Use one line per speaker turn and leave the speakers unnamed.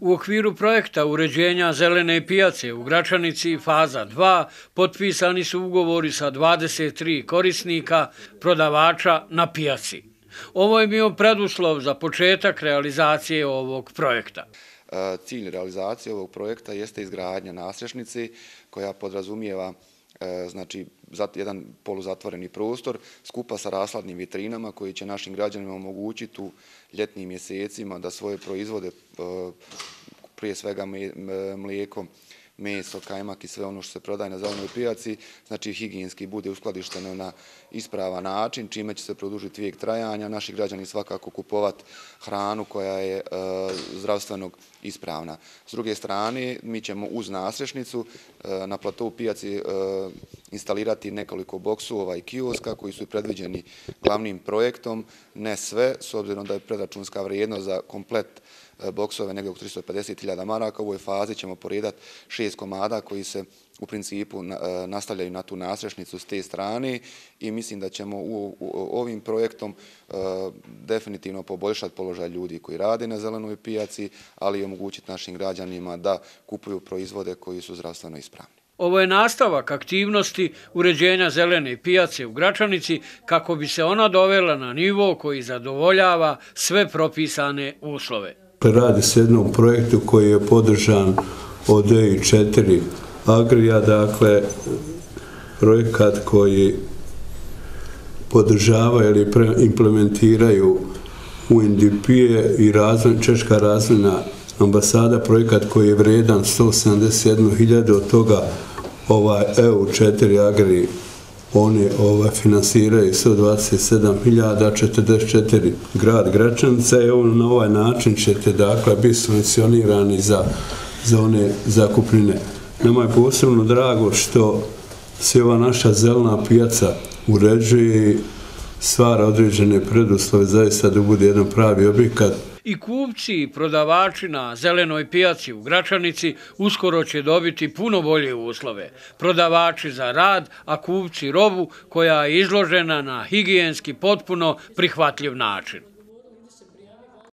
U okviru projekta uređenja zelene pijace u Gračanici faza 2 potpisani su ugovori sa 23 korisnika prodavača na pijaci. Ovo je bio preduslov za početak realizacije ovog projekta.
E, cilj realizacije ovog projekta jeste izgradnja nasrešnice koja podrazumijeva E, znači, jedan poluzatvoreni prostor skupa sa rasladnim vitrinama koji će našim građanima omogućiti u ljetnim mjesecima da svoje proizvode, e, prije svega e, mlijeko, meso, kajmak i sve ono što se prodaje na zelenoj pijaci, znači higijenski bude uskladišteno na ispravan način, čime će se produžiti vijek trajanja. Naši građani svakako kupovat hranu koja je e, zdravstvenog ispravna. S druge strane, mi ćemo uz nasrešnicu e, na platovu pijaci e, instalirati nekoliko boksova i kioska koji su predviđeni glavnim projektom. Ne sve, s obzirom da je predračunska vrijednost za komplet E, boksove negdje oko 350.000 maraka. U ovoj fazi ćemo poredati šest komada koji se u principu e, nastavljaju na tu nasrešnicu s te strane i mislim da ćemo u ovim projektom e, definitivno poboljšati položaj ljudi koji rade na zelenoj pijaci, ali i omogućiti našim građanima da kupuju proizvode koji su zdravstveno ispravni.
Ovo je nastavak aktivnosti uređenja zelene pijace u Gračanici kako bi se ona dovela na nivo koji zadovoljava sve propisane uslove.
Radi se jednom projektu koji je podržan od EI4 Agrija, dakle, projekat koji podržava ili implementiraju UNDP i razvoj, Češka razvojna ambasada, projekat koji je vredan 171.000 od toga ovaj EU4 Agri oni ovaj, finansiraju 127.044 grad Gračanica i on, na ovaj način ćete dakle biti subvencionirani za, za one zakupnine. Nama je posebno drago što se ova naša zelena pijaca uređuje i stvara određene preduslove zaista da bude jedan pravi objekat
i kupci i prodavači na zelenoj pijaci u Gračanici uskoro će dobiti puno bolje uslove. Prodavači za rad, a kupci robu koja je izložena na higijenski potpuno prihvatljiv način.